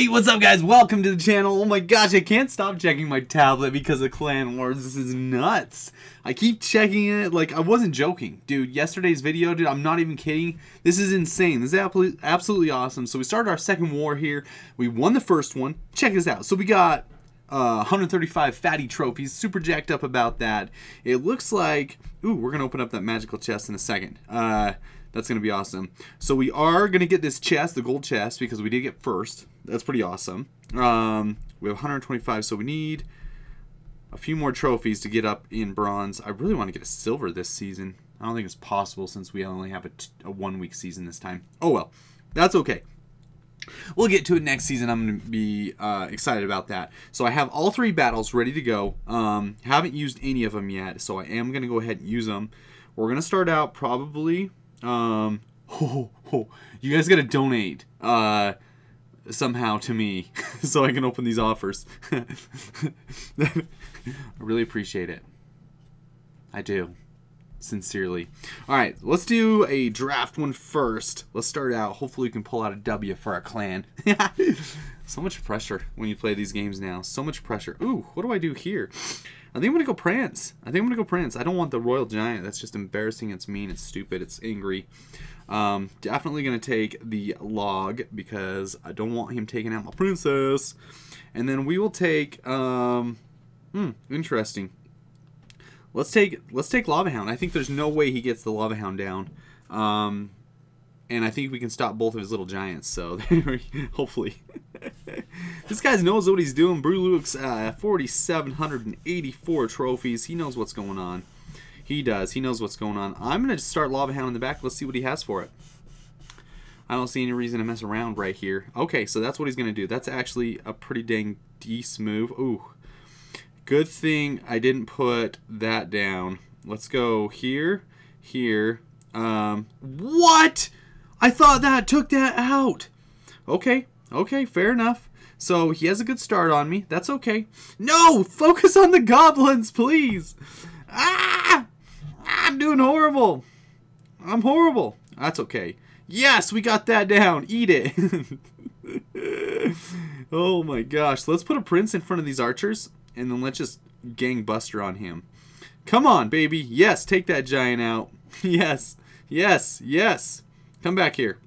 Hey, what's up guys? Welcome to the channel. Oh my gosh, I can't stop checking my tablet because of Clan Wars. This is nuts. I keep checking it like I wasn't joking. Dude, yesterday's video, dude, I'm not even kidding. This is insane. This is absolutely awesome. So we started our second war here. We won the first one. Check this out. So we got uh, 135 fatty trophies. Super jacked up about that. It looks like... Ooh, we're going to open up that magical chest in a second. Uh, that's going to be awesome. So we are going to get this chest, the gold chest, because we did get first. That's pretty awesome. Um, we have 125, so we need a few more trophies to get up in bronze. I really want to get a silver this season. I don't think it's possible since we only have a, a one-week season this time. Oh well, that's okay. We'll get to it next season. I'm going to be uh, excited about that. So I have all three battles ready to go. Um, haven't used any of them yet, so I am going to go ahead and use them. We're going to start out probably... Um, you guys got to donate. Uh, somehow to me so I can open these offers. I really appreciate it. I do. Sincerely. Alright, let's do a draft one first. Let's start out. Hopefully we can pull out a W for our clan. so much pressure when you play these games now. So much pressure. Ooh, what do I do here? I think I'm to go Prince. I think I'm to go Prince. I don't want the Royal Giant. That's just embarrassing. It's mean. It's stupid. It's angry. Um, definitely to take the log because I don't want him taking out my princess. And then we will take, um, hmm, interesting. Let's take, let's take Lava Hound. I think there's no way he gets the Lava Hound down. Um, and I think we can stop both of his little giants, so hopefully. this guy knows what he's doing. Brulux, uh, 4,784 trophies. He knows what's going on. He does. He knows what's going on. I'm going to start Lava Hound in the back. Let's see what he has for it. I don't see any reason to mess around right here. Okay, so that's what he's going to do. That's actually a pretty dang decent move. Ooh. Good thing I didn't put that down. Let's go here, here. Um, what? I thought that took that out. Okay, okay, fair enough. So he has a good start on me. That's okay. No! Focus on the goblins, please! Ah! I'm doing horrible. I'm horrible. That's okay. Yes, we got that down. Eat it. oh my gosh. Let's put a prince in front of these archers, and then let's just gangbuster on him. Come on, baby. Yes, take that giant out. yes, yes, yes. Come back here.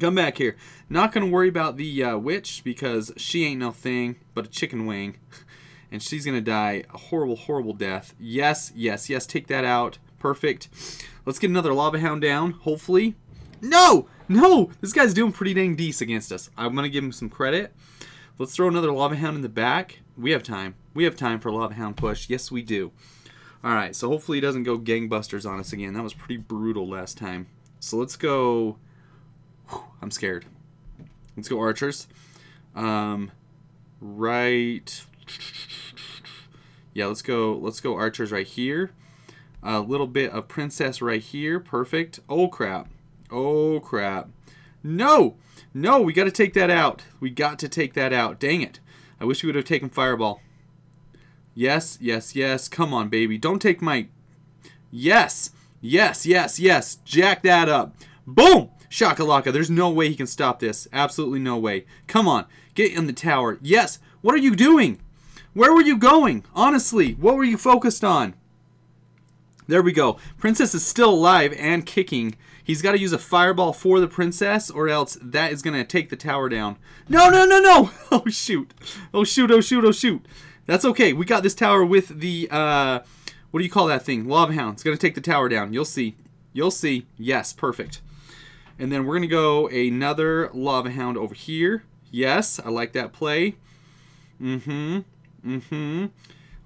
Come back here. Not going to worry about the uh, witch because she ain't no thing but a chicken wing. and she's going to die a horrible, horrible death. Yes, yes, yes, take that out. Perfect. Let's get another Lava Hound down, hopefully. No! No! This guy's doing pretty dang decent against us. I'm going to give him some credit. Let's throw another Lava Hound in the back. We have time. We have time for a Lava Hound push. Yes, we do. Alright, so hopefully he doesn't go gangbusters on us again. That was pretty brutal last time. So let's go... Whew, I'm scared. Let's go archers. Um, right yeah, let's go, let's go archers right here. A little bit of princess right here. Perfect. Oh, crap. Oh, crap. No! No, we got to take that out. We got to take that out. Dang it. I wish we would have taken fireball. Yes, yes, yes. Come on, baby. Don't take my... Yes! Yes, yes, yes. Jack that up. Boom! Shakalaka. There's no way he can stop this. Absolutely no way. Come on. Get in the tower. Yes! What are you doing? Where were you going? Honestly, what were you focused on? There we go. Princess is still alive and kicking. He's got to use a fireball for the princess or else that is going to take the tower down. No, no, no, no! Oh, shoot. Oh, shoot, oh, shoot, oh, shoot. That's okay. We got this tower with the, uh, what do you call that thing? Lava Hound. It's going to take the tower down. You'll see. You'll see. Yes, perfect. And then we're going to go another Lava Hound over here. Yes, I like that play. Mm-hmm. Mm-hmm.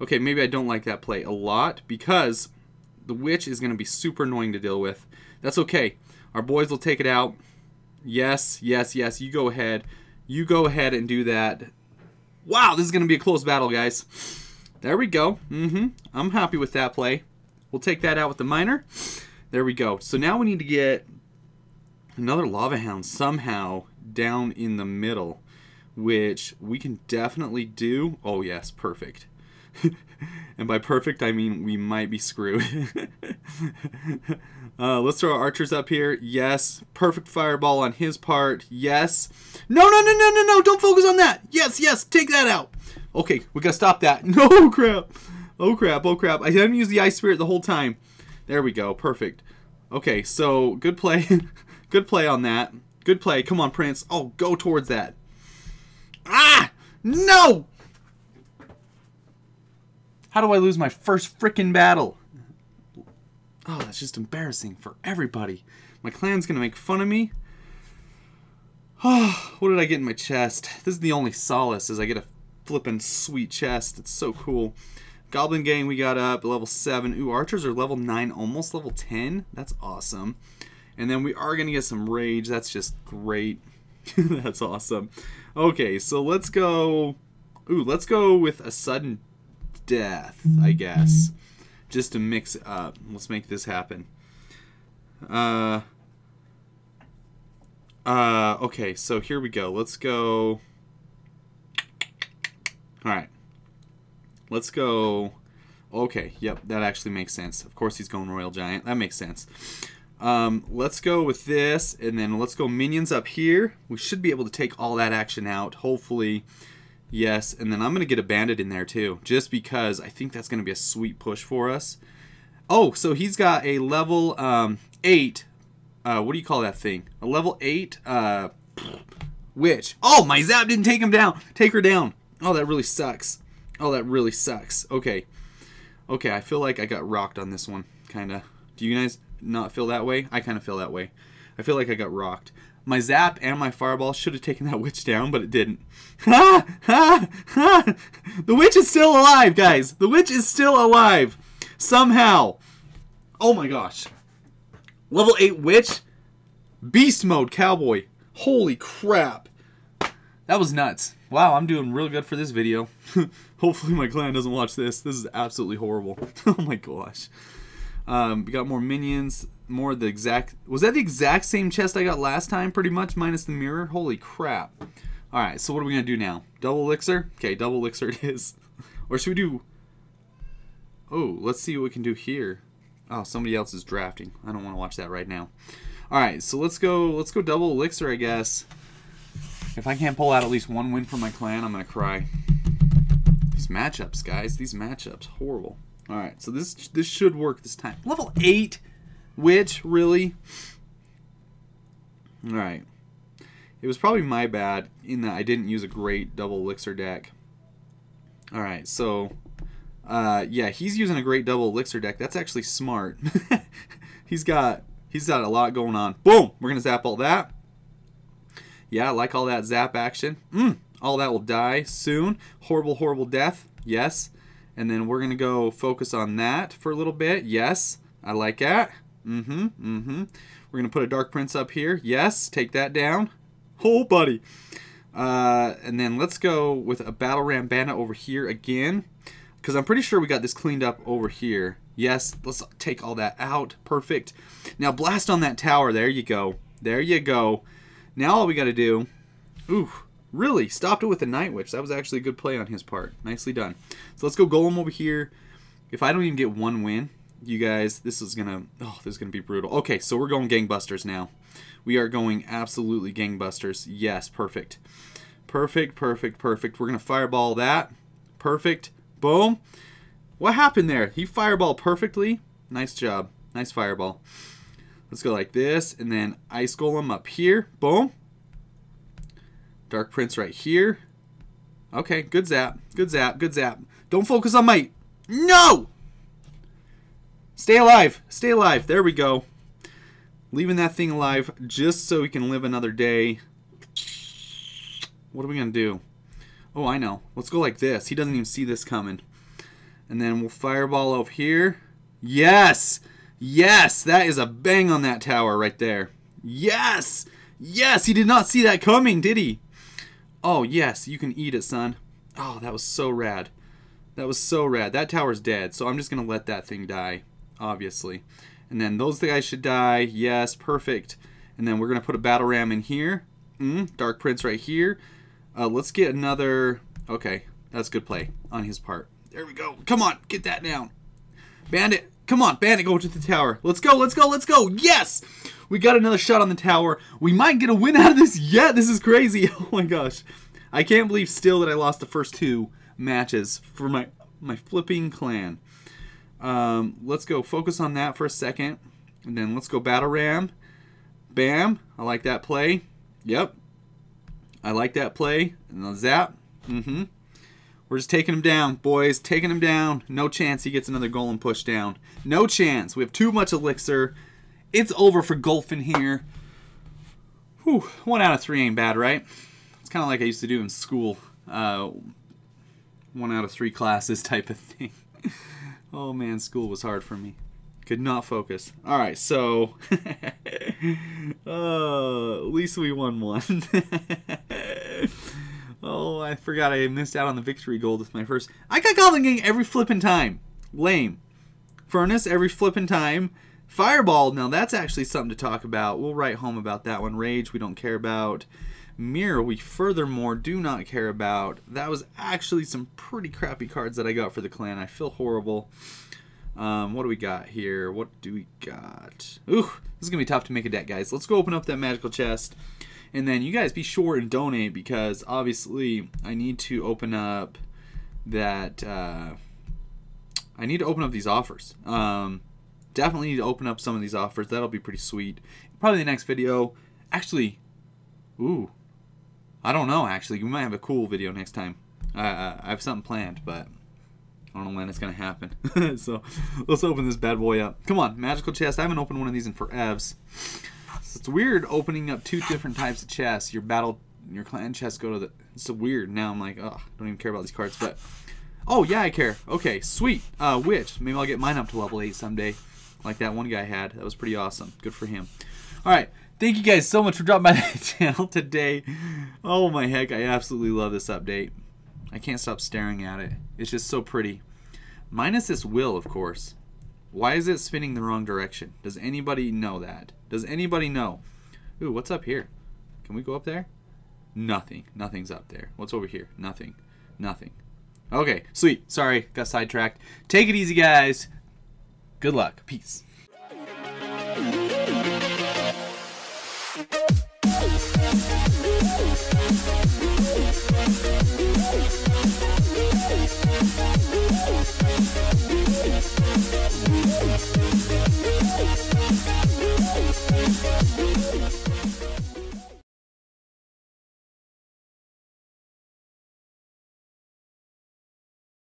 Okay, maybe I don't like that play a lot because the witch is going to be super annoying to deal with. That's okay. Our boys will take it out. Yes, yes, yes. You go ahead. You go ahead and do that. Wow, this is going to be a close battle, guys. There we go. Mm-hmm. I'm happy with that play. We'll take that out with the miner. There we go. So now we need to get another lava hound somehow down in the middle which we can definitely do. Oh, yes, perfect. and by perfect, I mean we might be screwed. uh, let's throw our archers up here. Yes. Perfect fireball on his part. Yes. No, no, no, no, no, no. Don't focus on that. Yes, yes. Take that out. Okay, we gotta stop that. No crap. Oh crap. Oh crap. I didn't use the ice spirit the whole time. There we go. Perfect. Okay, so good play. good play on that. Good play. Come on, Prince. Oh, go towards that. Ah! No! How do I lose my first freaking battle? Oh, that's just embarrassing for everybody. My clan's gonna make fun of me. Oh, what did I get in my chest? This is the only solace, is I get a flippin' sweet chest. It's so cool. Goblin Gang we got up, level 7. Ooh, Archers are level 9, almost level 10. That's awesome. And then we are going to get some Rage. That's just great. That's awesome. Okay, so let's go... Ooh, let's go with a sudden death, I guess. Just to mix up. Let's make this happen. Uh... Uh, okay, so here we go. Let's go... Alright. Let's go... Okay, yep, that actually makes sense. Of course he's going Royal Giant. That makes sense. Um, let's go with this, and then let's go minions up here. We should be able to take all that action out, hopefully. Yes, and then I'm going to get a bandit in there too, just because I think that's going to be a sweet push for us. Oh, so he's got a level um, 8, uh, what do you call that thing? A level 8, uh, witch. Oh, my zap didn't take him down. Take her down. Oh, that really sucks. Oh, that really sucks. Okay. Okay, I feel like I got rocked on this one, kind of. Do you guys not feel that way? I kind of feel that way. I feel like I got rocked. My zap and my fireball should have taken that witch down, but it didn't. Ha! Ha! Ha! The witch is still alive, guys. The witch is still alive. Somehow. Oh my gosh. Level 8 witch. Beast mode cowboy. Holy crap. That was nuts. Wow, I'm doing real good for this video. Hopefully my clan doesn't watch this. This is absolutely horrible. oh my gosh. Um, we got more minions, more the exact... Was that the exact same chest I got last time, pretty much, minus the mirror? Holy crap. Alright, so what are we going to do now? Double elixir? Okay, double elixir it is. or should we do... Oh, let's see what we can do here. Oh, somebody else is drafting. I don't want to watch that right now. Alright, so let's go, let's go double elixir, I guess. If I can't pull out at least one win for my clan, I'm going to cry. These matchups, guys. These matchups. Horrible. Alright, so this this should work this time. Level 8? Witch, really? Alright. It was probably my bad in that I didn't use a great double elixir deck. Alright, so... Uh, yeah, he's using a great double elixir deck. That's actually smart. he's got he's got a lot going on. Boom! We're going to zap all that. Yeah, like all that zap action. Mm, all that will die soon. Horrible, horrible death. Yes. And then we're going to go focus on that for a little bit. Yes, I like that. Mm-hmm, mm-hmm. We're going to put a Dark Prince up here. Yes, take that down. Oh, buddy. Uh, and then let's go with a Battle Ram Bandit over here again. Because I'm pretty sure we got this cleaned up over here. Yes, let's take all that out. Perfect. Now blast on that tower. There you go. There you go. Now all we got to do... Ooh, Really, stopped it with the Night Witch. That was actually a good play on his part. Nicely done. So let's go Golem over here. If I don't even get one win, you guys, this is gonna, oh, this is gonna be brutal. Okay, so we're going gangbusters now. We are going absolutely gangbusters. Yes, perfect. Perfect, perfect, perfect. We're gonna fireball that. Perfect. Boom. What happened there? He fireball perfectly. Nice job. Nice fireball. Let's go like this, and then Ice Golem up here. Boom. Dark Prince right here. Okay, good zap. Good zap. Good zap. Don't focus on my... No! Stay alive. Stay alive. There we go. Leaving that thing alive just so we can live another day. What are we going to do? Oh, I know. Let's go like this. He doesn't even see this coming. And then we'll fireball over here. Yes! Yes! That is a bang on that tower right there. Yes! Yes! He did not see that coming, did he? Oh, yes, you can eat it, son. Oh, that was so rad. That was so rad. That tower's dead, so I'm just going to let that thing die, obviously. And then those guys should die. Yes, perfect. And then we're going to put a battle ram in here. Mm, Dark Prince right here. Uh, let's get another... Okay, that's good play on his part. There we go. Come on, get that down. Bandit, come on, Bandit, go to the tower. Let's go, let's go, let's go. Yes! We got another shot on the tower. We might get a win out of this yet. This is crazy. Oh my gosh. I can't believe still that I lost the first two matches for my, my flipping clan. Um, let's go focus on that for a second. And then let's go Battle Ram. Bam. I like that play. Yep. I like that play. And the zap. Mm-hmm. We're just taking him down, boys. Taking him down. No chance he gets another golem push down. No chance. We have too much elixir. It's over for Golfin here. Whew. One out of three ain't bad, right? It's kind of like I used to do in school. Uh, one out of three classes type of thing. oh man, school was hard for me. Could not focus. All right, so uh, at least we won one. oh, I forgot I missed out on the victory gold with my first. I got Goblin Gang every flipping time. Lame. Furnace every flipping time. Fireball, now that's actually something to talk about. We'll write home about that one. Rage, we don't care about. Mirror, we furthermore do not care about. That was actually some pretty crappy cards that I got for the clan. I feel horrible. Um, what do we got here? What do we got? Ooh, this is going to be tough to make a deck, guys. Let's go open up that magical chest. And then you guys be sure and donate because obviously I need to open up that... Uh, I need to open up these offers. Um, definitely need to open up some of these offers. That'll be pretty sweet. Probably the next video. Actually, ooh, I don't know. Actually, we might have a cool video next time. Uh, I have something planned, but I don't know when it's gonna happen. so let's open this bad boy up. Come on, magical chest. I haven't opened one of these in forever. It's weird opening up two different types of chests. Your battle, your clan chest go to the. It's so weird. Now I'm like, oh, don't even care about these cards. But oh yeah, I care. Okay, sweet. Uh, witch. Maybe I'll get mine up to level eight someday, like that one guy had. That was pretty awesome. Good for him. All right. Thank you guys so much for dropping by the channel today. Oh my heck, I absolutely love this update. I can't stop staring at it. It's just so pretty. Minus this will, of course. Why is it spinning the wrong direction? Does anybody know that? Does anybody know? Ooh, what's up here? Can we go up there? Nothing. Nothing's up there. What's over here? Nothing. Nothing. Okay, sweet. Sorry, got sidetracked. Take it easy, guys. Good luck. Peace.